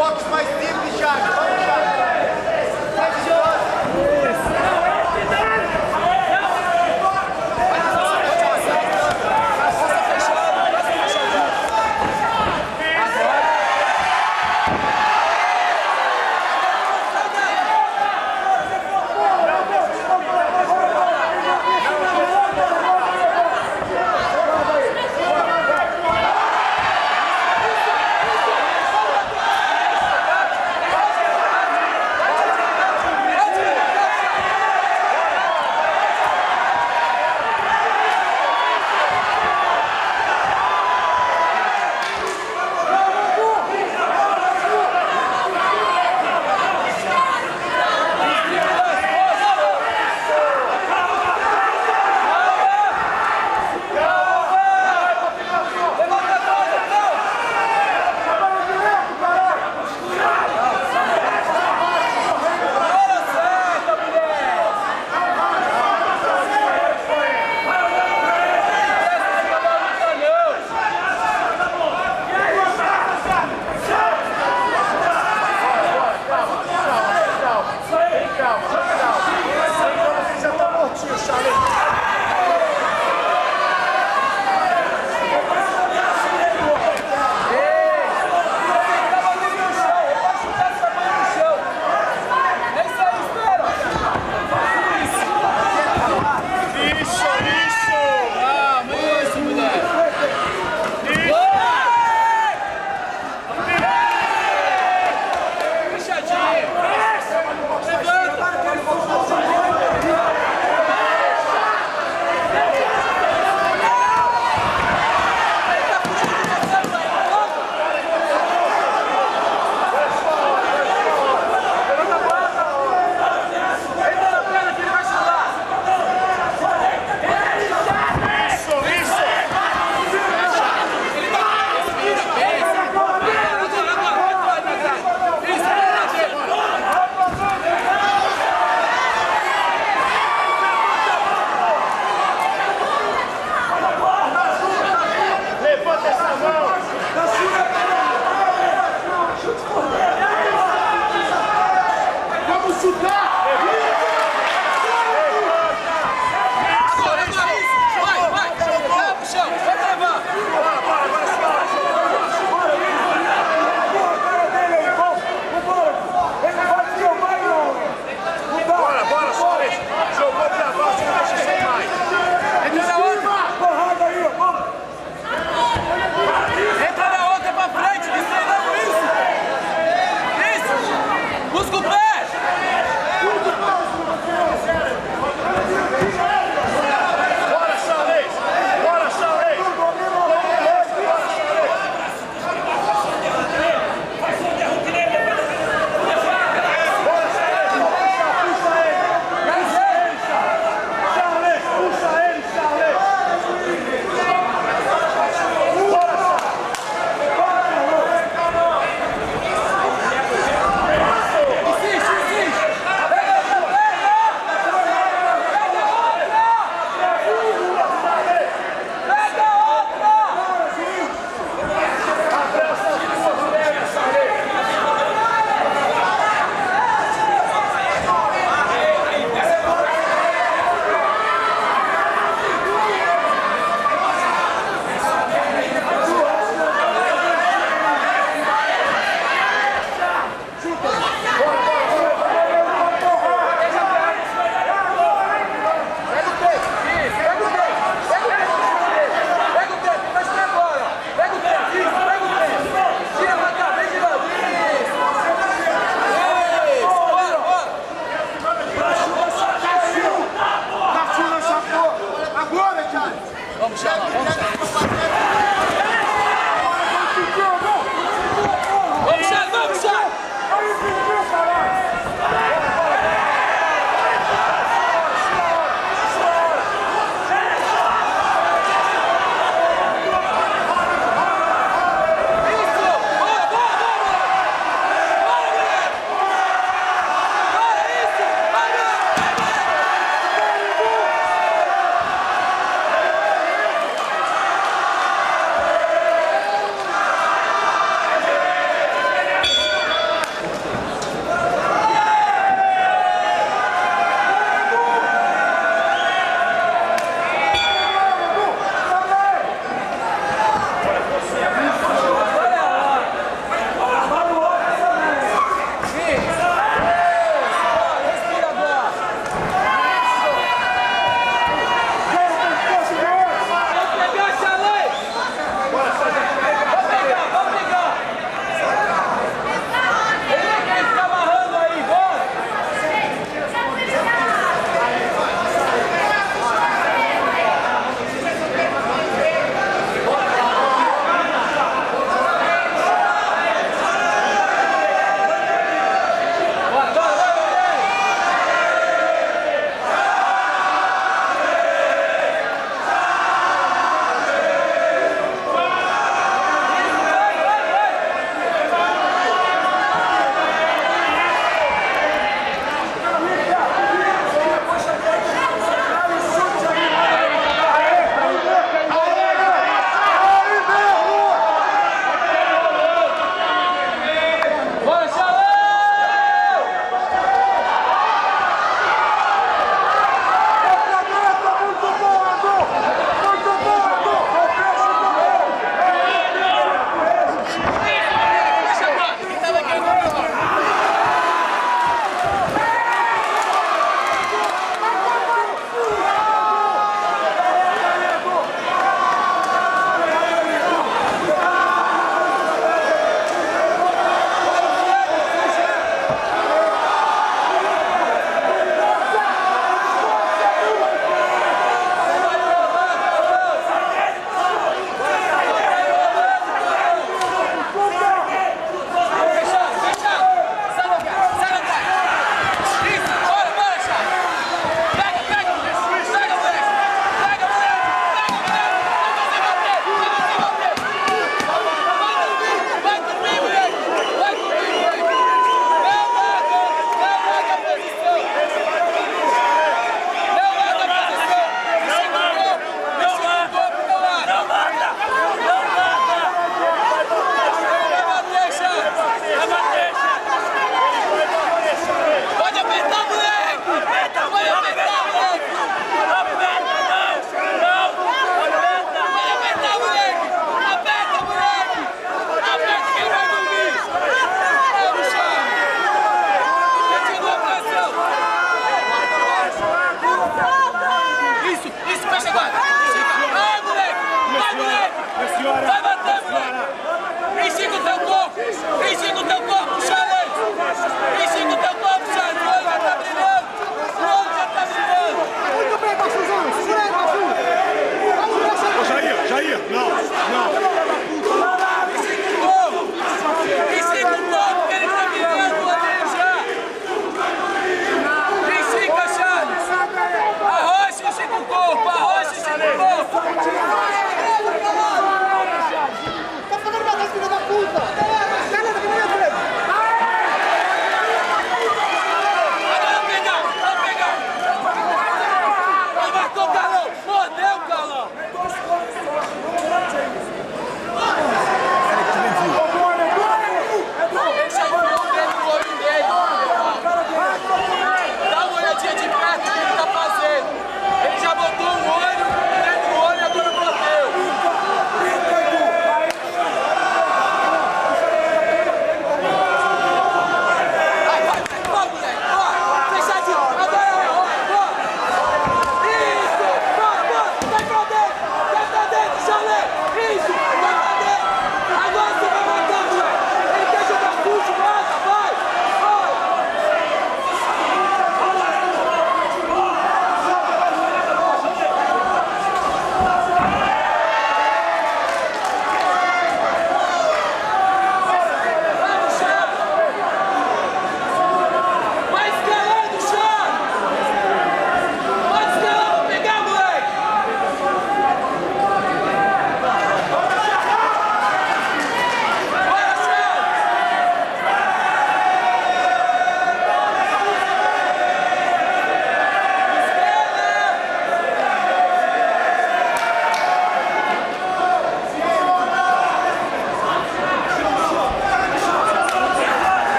box mais simples, Thiago.